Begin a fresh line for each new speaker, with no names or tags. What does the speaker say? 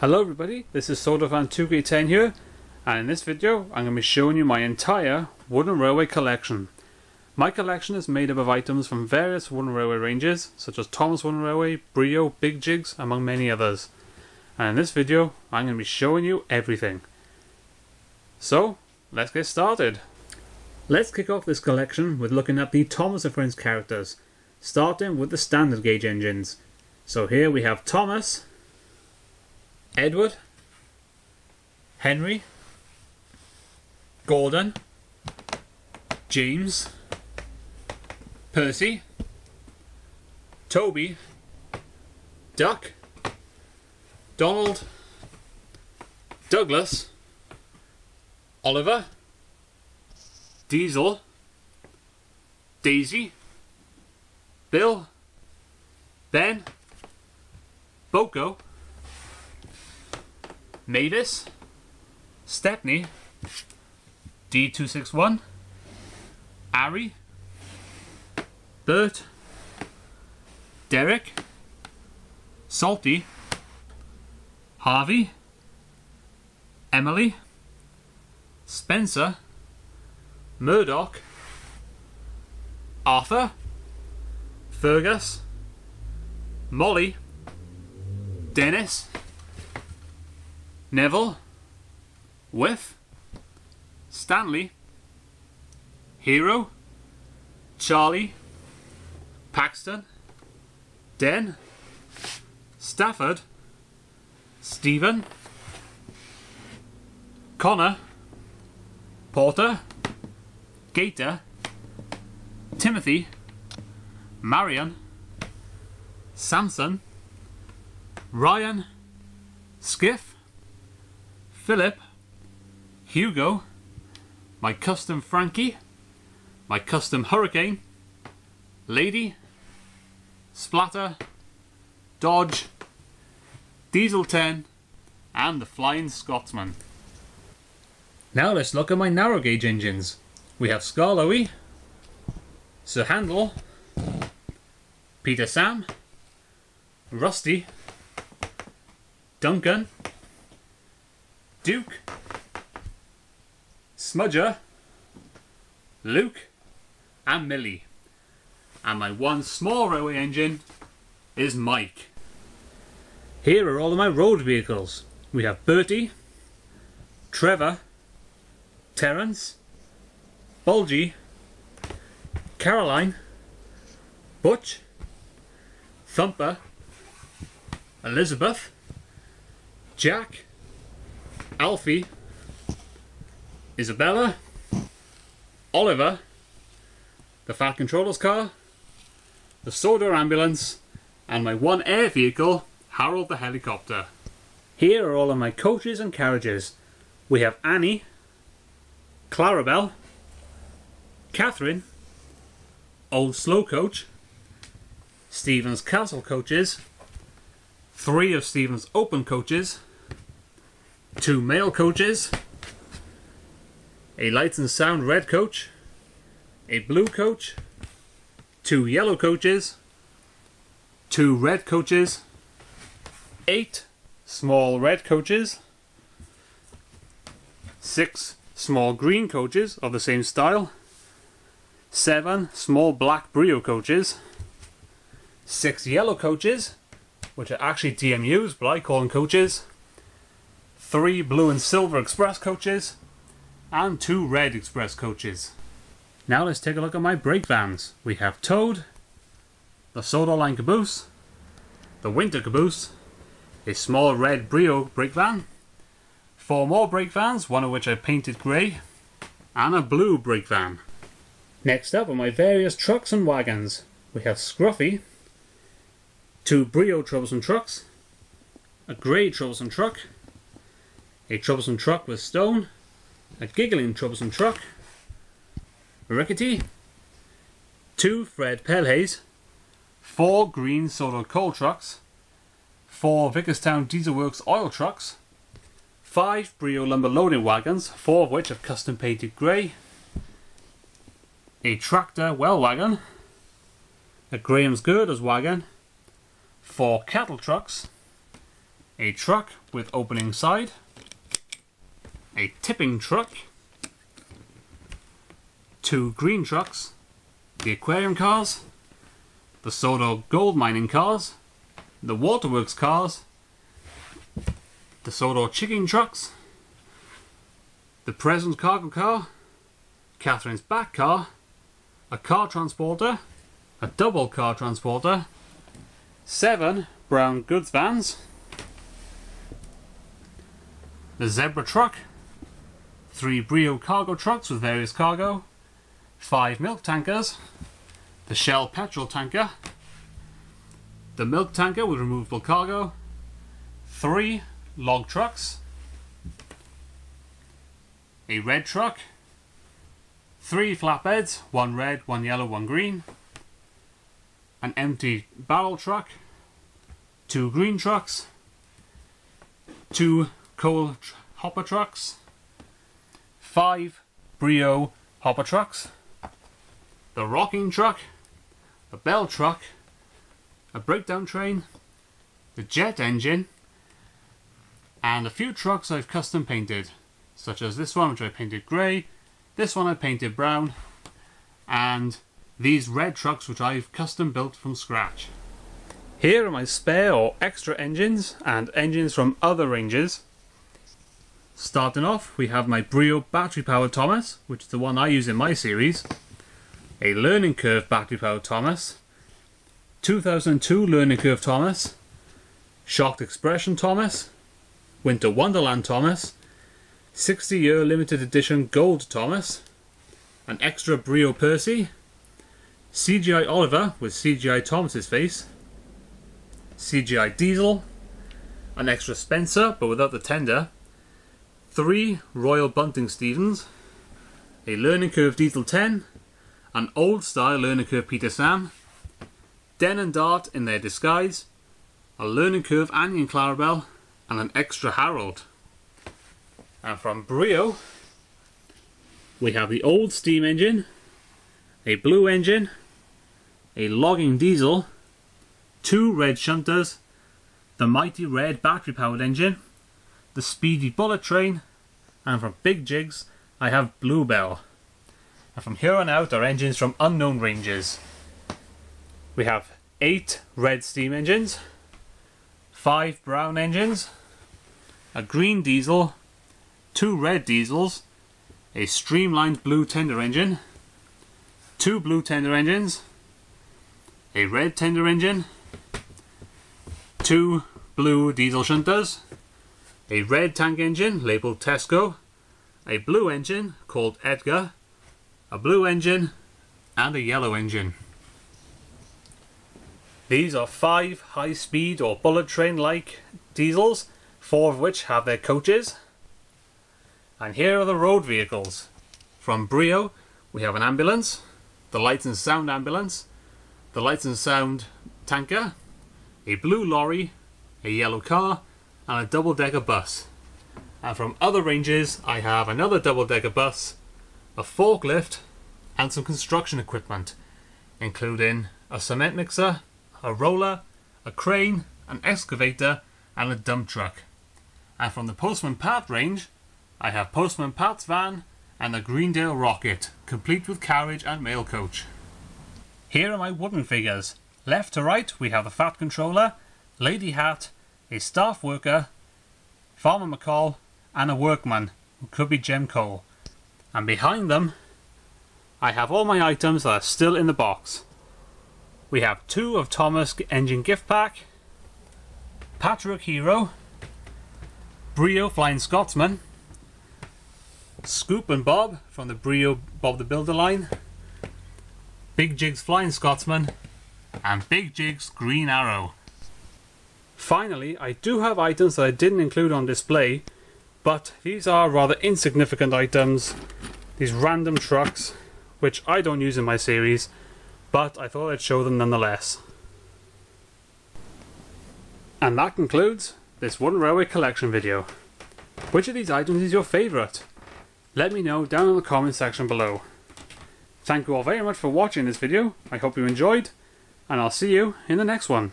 Hello everybody, this is SodorFan2K10 here, and in this video I'm going to be showing you my entire Wooden Railway collection. My collection is made up of items from various Wooden Railway ranges, such as Thomas Wooden Railway, Brio, Big Jigs, among many others. And in this video, I'm going to be showing you everything. So, let's get started. Let's kick off this collection with looking at the Thomas and Friends characters, starting with the standard gauge engines. So here we have Thomas, Edward, Henry, Gordon, James, Percy, Toby, Duck, Donald, Douglas, Oliver, Diesel, Daisy, Bill, Ben, Boko, Mavis, Stepney, D261, Arry, Bert, Derek, Salty, Harvey, Emily, Spencer, Murdoch, Arthur, Fergus, Molly, Dennis, Neville, Whiff, Stanley, Hero, Charlie, Paxton, Den, Stafford, Stephen, Connor, Porter, Gator, Timothy, Marion, Samson, Ryan, Skiff, Philip, Hugo, my custom Frankie, my custom Hurricane, Lady, Splatter, Dodge, Diesel 10, and the Flying Scotsman. Now let's look at my narrow gauge engines. We have Skarloey, Sir Handel, Peter Sam, Rusty, Duncan, Duke, Smudger, Luke, and Millie. And my one small railway engine is Mike. Here are all of my road vehicles. We have Bertie, Trevor, Terence, Bulgy, Caroline, Butch, Thumper, Elizabeth, Jack, Alfie, Isabella, Oliver, the Fat Controller's car, the Sodor ambulance, and my one air vehicle, Harold the helicopter. Here are all of my coaches and carriages. We have Annie, Clarabelle, Catherine, Old Slow Coach, Stephen's Castle coaches, three of Stephen's Open coaches, two mail coaches, a lights and sound red coach, a blue coach, two yellow coaches, two red coaches, eight small red coaches, six small green coaches of the same style, seven small black Brio coaches, six yellow coaches, which are actually DMUs, but I call them coaches, three blue and silver express coaches, and two red express coaches. Now let's take a look at my brake vans. We have Toad, the Sodor Line caboose, the Winter caboose, a small red Brio brake van, four more brake vans, one of which I painted grey, and a blue brake van. Next up are my various trucks and wagons. We have Scruffy, two Brio troublesome trucks, a grey troublesome truck, a troublesome truck with stone, a giggling troublesome truck, Rickety, two Fred Pelhays, four green Sodor coal trucks, four Vickerstown Diesel Works oil trucks, five Brio lumber loading wagons, four of which are custom painted grey, a tractor well wagon, a Graham's Girders wagon, four cattle trucks, a truck with opening side, a tipping truck, two green trucks, the aquarium cars, the Sodor gold mining cars, the waterworks cars, the Sodor chicken trucks, the Present cargo car, Catherine's back car, a car transporter, a double car transporter, seven brown goods vans, the Zebra truck, three Brio cargo trucks with various cargo, five milk tankers, the Shell petrol tanker, the milk tanker with removable cargo, three log trucks, a red truck, three flatbeds, one red, one yellow, one green, an empty barrel truck, two green trucks, two coal tr hopper trucks, five Brio hopper trucks, the rocking truck, a bell truck, a breakdown train, the jet engine, and a few trucks I've custom painted, such as this one which I painted grey, this one I painted brown, and these red trucks which I've custom built from scratch. Here are my spare or extra engines and engines from other ranges. Starting off we have my Brio battery powered Thomas, which is the one I use in my series, a Learning Curve battery powered Thomas, 2002 Learning Curve Thomas, Shocked Expression Thomas, Winter Wonderland Thomas, 60 year limited edition Gold Thomas, an extra Brio Percy, CGI Oliver with CGI Thomas's face, CGI Diesel, an extra Spencer but without the tender, three Royal Bunting Stephens, a Learning Curve Diesel 10, an old style Learning Curve Peter Sam, Den and Dart in their disguise, a Learning Curve Annie and Clarabelle, and an extra Harold. And from Brio, we have the old steam engine, a blue engine, a logging diesel, two red shunters, the mighty red battery powered engine, the speedy bullet train, and from Big Jigs I have Bluebell. And from here on out are engines from unknown ranges. We have eight red steam engines, five brown engines, a green diesel, two red diesels, a streamlined blue tender engine, two blue tender engines, a red tender engine, two blue diesel shunters, a red tank engine labelled Tesco, a blue engine called Edgar, a blue engine, and a yellow engine. These are five high-speed or bullet train-like diesels, four of which have their coaches. And here are the road vehicles. From Brio, we have an ambulance, the Lights and Sound ambulance, the Lights and Sound tanker, a blue lorry, a yellow car, and a double-decker bus. And from other ranges, I have another double-decker bus, a forklift, and some construction equipment, including a cement mixer, a roller, a crane, an excavator, and a dump truck. And from the Postman Pat range, I have Postman Pat's van and the Greendale Rocket, complete with carriage and mail coach. Here are my wooden figures. Left to right, we have the Fat Controller, Lady Hatt, a staff worker, Farmer McColl, and a workman, who could be Jem Cole. And behind them, I have all my items that are still in the box. We have two of Thomas Engine Gift Pack, Patrick Hero, Brio Flying Scotsman, Scoop and Bob from the Brio Bob the Builder line, Big Jigs Flying Scotsman, and Big Jigs Green Arrow. Finally, I do have items that I didn't include on display, but these are rather insignificant items, these random trucks, which I don't use in my series, but I thought I'd show them nonetheless. And that concludes this Wooden Railway Collection video. Which of these items is your favourite? Let me know down in the comment section below. Thank you all very much for watching this video, I hope you enjoyed, and I'll see you in the next one.